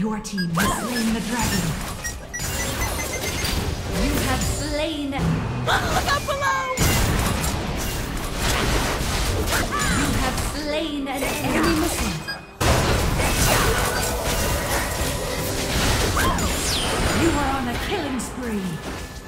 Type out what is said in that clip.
Your team has slain the dragon. You have slain. Look up below! You have slain an enemy missile. You are on a killing spree.